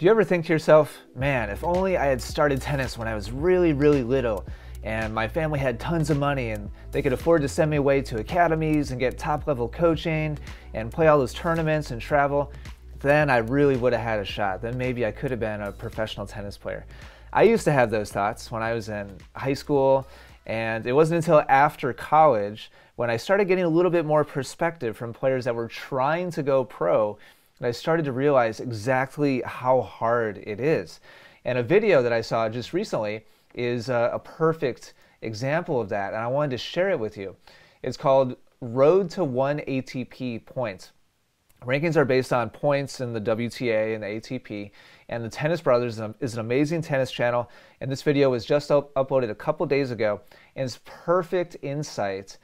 Do you ever think to yourself, man, if only I had started tennis when I was really, really little and my family had tons of money and they could afford to send me away to academies and get top level coaching and play all those tournaments and travel, then I really would have had a shot. Then maybe I could have been a professional tennis player. I used to have those thoughts when I was in high school, and it wasn't until after college when I started getting a little bit more perspective from players that were trying to go pro and I started to realize exactly how hard it is. And a video that I saw just recently is a, a perfect example of that, and I wanted to share it with you. It's called Road to One ATP Points. Rankings are based on points in the WTA and the ATP, and the Tennis Brothers is an amazing tennis channel. And this video was just up uploaded a couple days ago, and it's perfect insight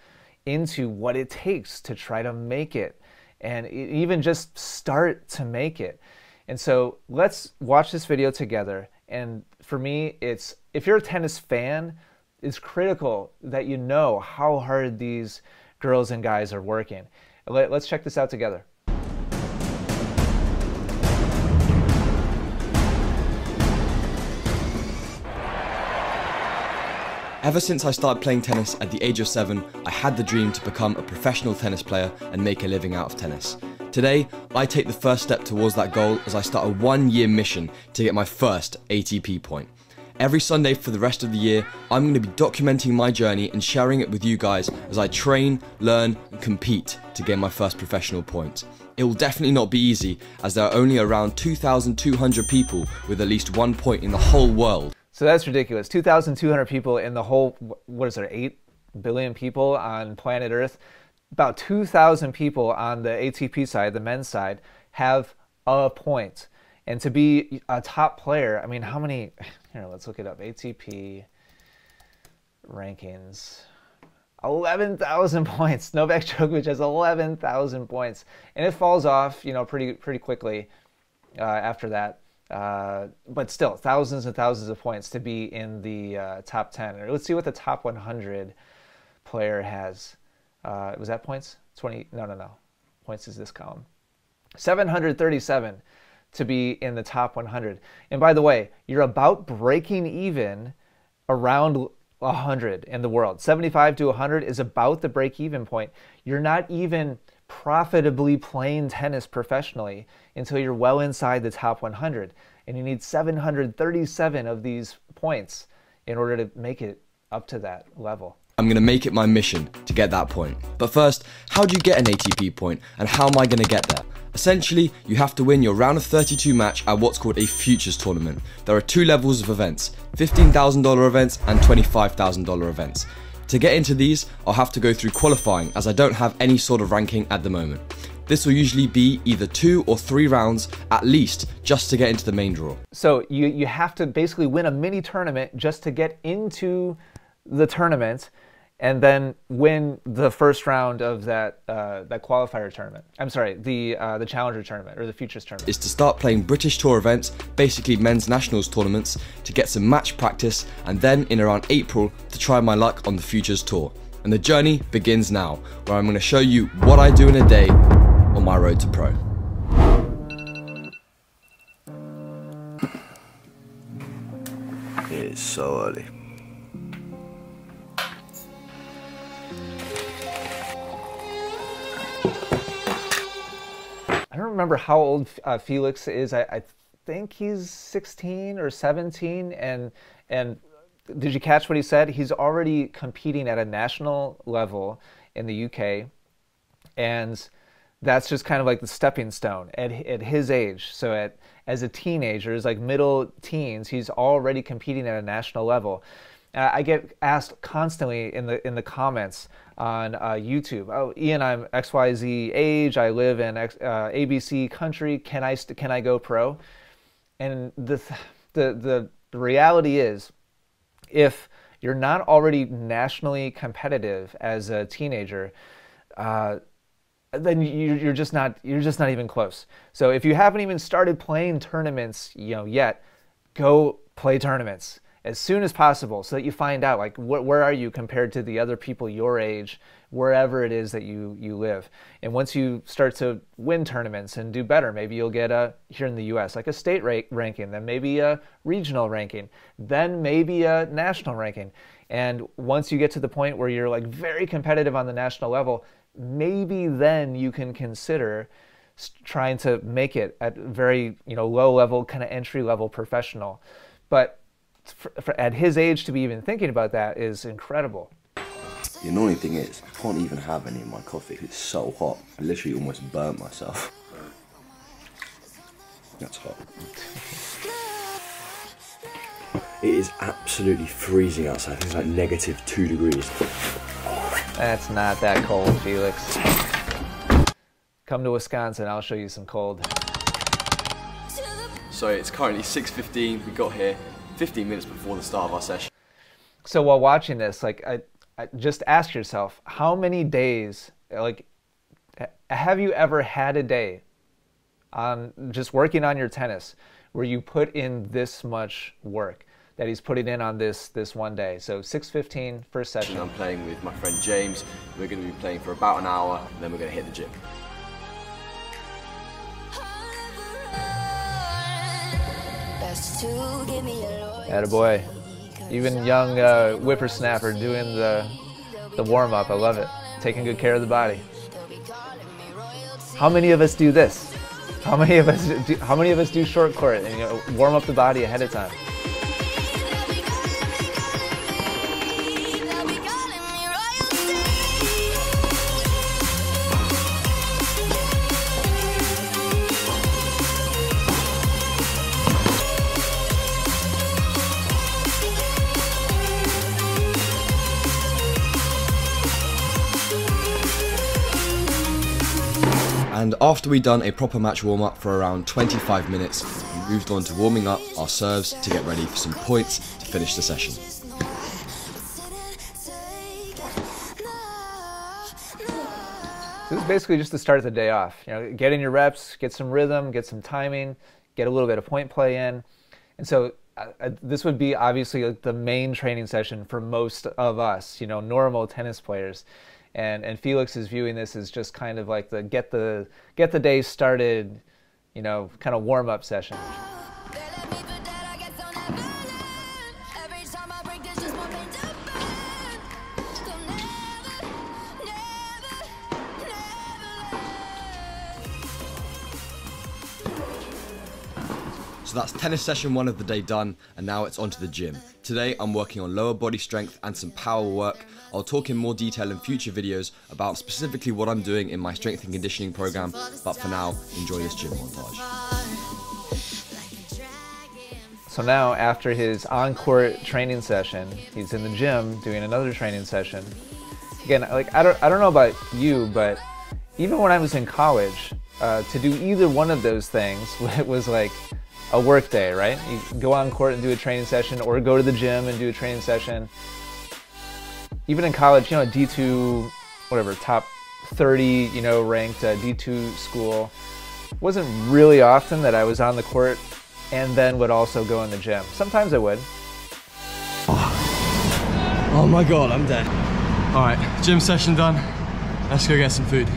into what it takes to try to make it and even just start to make it. And so let's watch this video together. And for me, it's if you're a tennis fan, it's critical that you know how hard these girls and guys are working. Let, us check this out together. Ever since I started playing tennis at the age of 7, I had the dream to become a professional tennis player and make a living out of tennis. Today, I take the first step towards that goal as I start a one year mission to get my first ATP point. Every Sunday for the rest of the year, I'm going to be documenting my journey and sharing it with you guys as I train, learn, and compete to gain my first professional point. It will definitely not be easy as there are only around 2,200 people with at least one point in the whole world. So that's ridiculous. 2,200 people in the whole, what is there, 8 billion people on planet Earth? About 2,000 people on the ATP side, the men's side, have a point. And to be a top player, I mean, how many? Here, let's look it up. ATP rankings. 11,000 points. Novak Djokovic has 11,000 points, and it falls off, you know, pretty pretty quickly uh, after that. Uh, but still, thousands and thousands of points to be in the uh, top 10. Let's see what the top 100 player has. Uh, was that points? 20? No, no, no. Points is this column. 737 to be in the top 100. And by the way, you're about breaking even around 100 in the world. 75 to 100 is about the break even point. You're not even profitably playing tennis professionally until you're well inside the top 100. And you need 737 of these points in order to make it up to that level. I'm going to make it my mission to get that point. But first, how do you get an ATP point and how am I going to get there? Essentially, you have to win your round of 32 match at what's called a futures tournament. There are two levels of events, $15,000 events and $25,000 events. To get into these, I'll have to go through qualifying as I don't have any sort of ranking at the moment. This will usually be either two or three rounds at least just to get into the main draw. So you, you have to basically win a mini tournament just to get into the tournament and then win the first round of that uh, that qualifier tournament. I'm sorry, the uh, the challenger tournament or the futures tournament. Is to start playing British Tour events, basically men's nationals tournaments, to get some match practice, and then in around April to try my luck on the futures tour. And the journey begins now, where I'm going to show you what I do in a day on my road to pro. It's so early. Remember how old uh, Felix is. I, I, think he's 16 or 17. And and did you catch what he said? He's already competing at a national level in the UK, and that's just kind of like the stepping stone at at his age. So at as a teenager, as like middle teens, he's already competing at a national level. Uh, I get asked constantly in the in the comments on uh, YouTube. Oh, Ian, I'm XYZ age. I live in X, uh, ABC country. Can I can I go pro? And the the the, reality is, if you're not already nationally competitive as a teenager, uh, then you're just not you're just not even close. So if you haven't even started playing tournaments, you know, yet, go play tournaments as soon as possible so that you find out like wh- where are you compared to the other people your age wherever it is that you you live. And once you start to win tournaments and do better maybe you'll get a here in the US like a state ra- ranking then maybe a regional ranking then maybe a national ranking. And once you get to the point where you're like very competitive on the national level maybe then you can consider trying to make it at very you know low level kind of entry level professional. But for, for, at his age to be even thinking about that is incredible. The annoying thing is, I can't even have any of my coffee. It's so hot. I literally almost burnt myself. That's hot. It is absolutely freezing outside. It's like negative two degrees. That's not that cold, Felix. Come to Wisconsin, I'll show you some cold. So it's currently 6.15, we got here 15 minutes before the start of our session. So while watching this, like, I, I just ask yourself, how many days, like, have you ever had a day on just working on your tennis where you put in this much work that he's putting in on this this one day. So 6:15 first session. I'm playing with my friend James. We're going to be playing for about an hour, and then we're going to hit the gym. Boy, Even young uh, whippersnapper doing the, the warm up. I love it. Taking good care of the body. How many of us do this? How many of us do, how many of us do short court and you know, warm up the body ahead of time? After we'd done a proper match warm up for around 25 minutes, we moved on to warming up our serves to get ready for some points to finish the session. This is basically just to start of the day off. You know, get in your reps, get some rhythm, get some timing, get a little bit of point play in. And so uh, uh this would be obviously like the main training session for most of us, you know, normal tennis players and and Felix is viewing this as just kind of like the get the get the day started, you know, kind of warm up session. So that's tennis session one of the day done, and now it's on to the gym. Today I'm working on lower body strength and some power work. I'll talk in more detail in future videos about specifically what I'm doing in my strength and conditioning program, but for now, enjoy this gym montage. So now, after his on-court training session, he's in the gym doing another training session. Again, like I don't, I don't know about you, but even when I was in college, uh, to do either one of those things it was like a work day, right? You go on court and do a training session or go to the gym and do a training session. Even in college, you know, D2, whatever, top 30, you know, ranked uh, D2 school, wasn't really often that I was on the court and then would also go in the gym. Sometimes I would. Oh, oh my god, I'm dead. Alright, gym session done. Let's go get some food.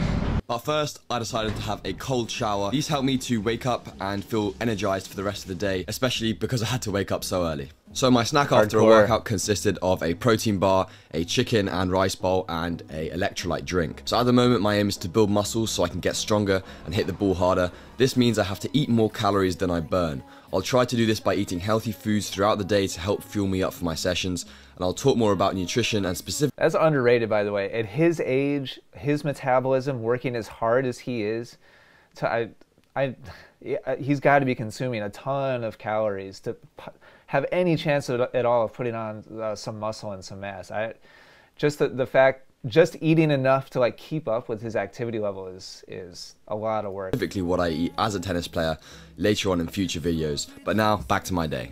But first, I decided to have a cold shower. These helped me to wake up and feel energized for the rest of the day, especially because I had to wake up so early. So my snack Hardcore. after a workout consisted of a protein bar, a chicken and rice bowl, and a electrolyte drink. So at the moment, my aim is to build muscles so I can get stronger and hit the ball harder. This means I have to eat more calories than I burn. I'll try to do this by eating healthy foods throughout the day to help fuel me up for my sessions, and I'll talk more about nutrition and specific. That's underrated, by the way. At his age, his metabolism, working as hard as he is, to, I, I, he's got to be consuming a ton of calories to have any chance at all of putting on uh, some muscle and some mass. I, just the, the fact just eating enough to like keep up with his activity level is is a lot of work. Typically what I eat as a tennis player later on in future videos. But now back to my day.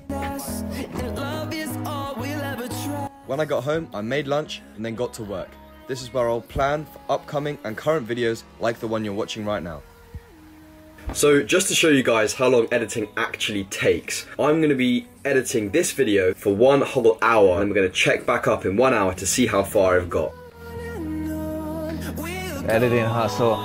When I got home, I made lunch and then got to work. This is where I'll plan for upcoming and current videos like the one you're watching right now. So just to show you guys how long editing actually takes, I'm going to be editing this video for one whole hour and we're going to check back up in one hour to see how far I've got. Editing hustle.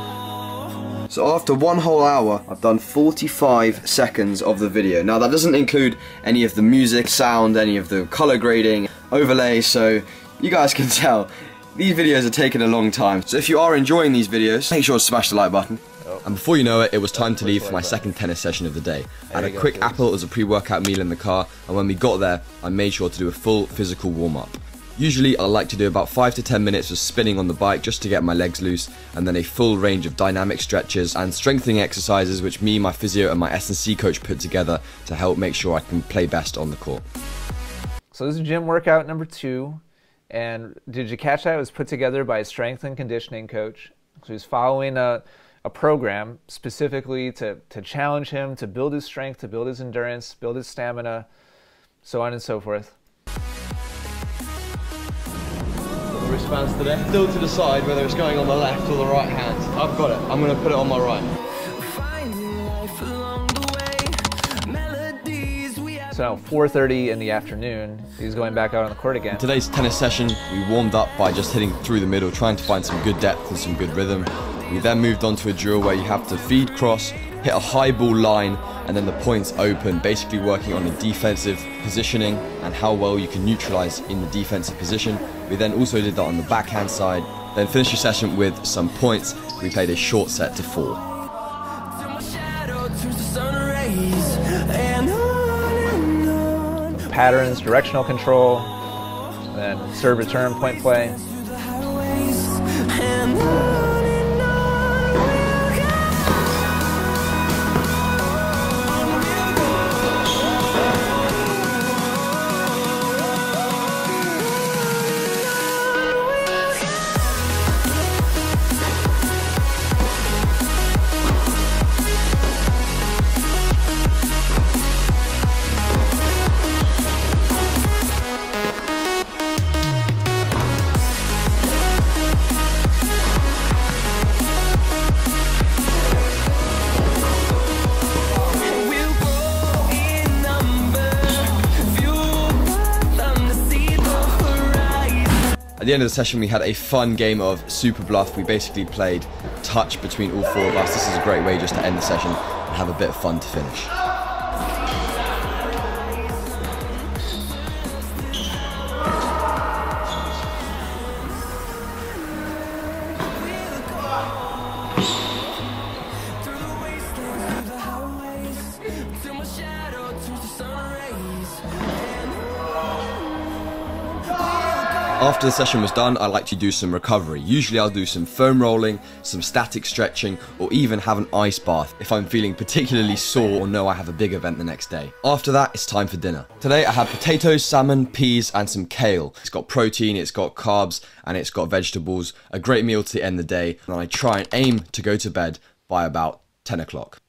So after one whole hour, I've done 45 seconds of the video. Now that doesn't include any of the music, sound, any of the color grading, overlay, so you guys can tell these videos are taking a long time. So if you are enjoying these videos, make sure to smash the like button. Oh. And before you know it, it was time to leave for my second tennis session of the day. I had a quick apple as a pre-workout meal in the car, and when we got there, I made sure to do a full physical warm-up. Usually I like to do about 5 to 10 minutes of spinning on the bike just to get my legs loose and then a full range of dynamic stretches and strengthening exercises which me, my physio and my S&C coach put together to help make sure I can play best on the court. So this is gym workout number two. And did you catch that? It was put together by a strength and conditioning coach. He's following a, a program specifically to, to challenge him, to build his strength, to build his endurance, build his stamina, so on and so forth. Response today. Still to decide whether it's going on the left or the right hand. I've got it. I'm going to put it on my right. So 4.30 in the afternoon, he's going back out on the court again. Today's tennis session, we warmed up by just hitting through the middle, trying to find some good depth and some good rhythm. We then moved on to a drill where you have to feed cross, hit a high ball line, and then the points open, basically working on the defensive positioning and how well you can neutralize in the defensive position. We then also did that on the backhand side, then finished the session with some points. We played a short set to four. Patterns, directional control, then serve return, point play. The end of the session, we had a fun game of Super Bluff. We basically played touch between all four of us. This is a great way just to end the session and have a bit of fun to finish. After the session was done, I like to do some recovery. Usually I'll do some foam rolling, some static stretching, or even have an ice bath if I'm feeling particularly sore or know I have a big event the next day. After that, it's time for dinner. Today I had potatoes, salmon, peas, and some kale. It's got protein, it's got carbs, and it's got vegetables. A great meal to end the day, and I try and aim to go to bed by about 10 o'clock.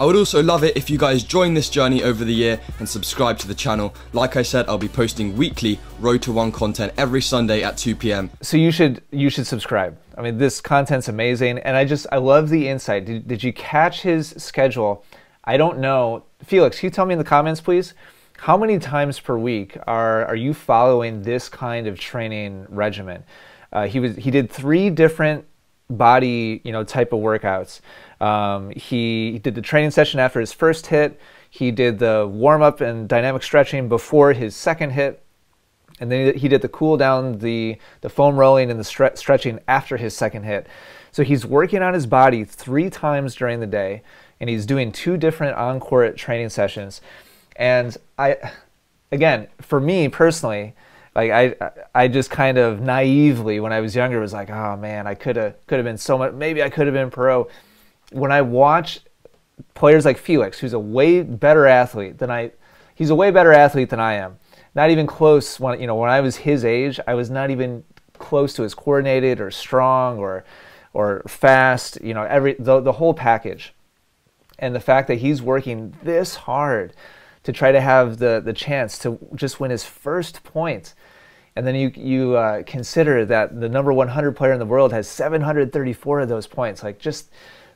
I would also love it if you guys join this journey over the year and subscribe to the channel. Like I said, I'll be posting weekly Road to One content every Sunday at 2 p.m. So you should you should subscribe. I mean, this content's amazing, and I just I love the insight. Did, did you catch his schedule? I don't know. Felix, can you tell me in the comments, please? How many times per week are are you following this kind of training regimen? Uh, he was he did three different body you know type of workouts. Um, he, he did the training session after his first hit. He did the warm up and dynamic stretching before his second hit. And then he did the cool down, the, the foam rolling, and the stre- stretching after his second hit. So he's working on his body three times during the day, and he's doing two different on court training sessions. And I, again, for me personally, like I, I just kind of naively when I was younger was like, oh man, I could have could have been so much. Maybe I could have been pro when I watch players like Felix, who's a way better athlete than I, he's a way better athlete than I am. Not even close. When you know, when I was his age, I was not even close to as coordinated or strong or, or fast. You know, every the the whole package. And the fact that he's working this hard to try to have the the chance to just win his first point. and then you you uh, consider that the number 100 player in the world has 734 of those points. Like just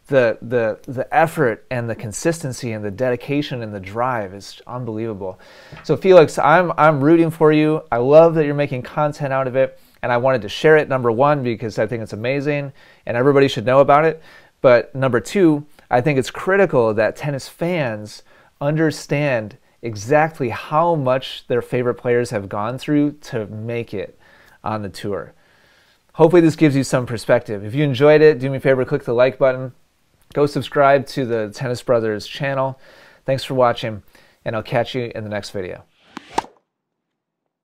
the the the effort and the consistency and the dedication and the drive is unbelievable. So Felix, I'm I'm rooting for you. I love that you're making content out of it, and I wanted to share it. Number one, because I think it's amazing, and everybody should know about it. But number two, I think it's critical that tennis fans understand exactly how much their favorite players have gone through to make it on the tour. Hopefully, this gives you some perspective. If you enjoyed it, do me a favor, click the like button. Go subscribe to the Tennis Brothers channel. Thanks for watching, and I'll catch you in the next video.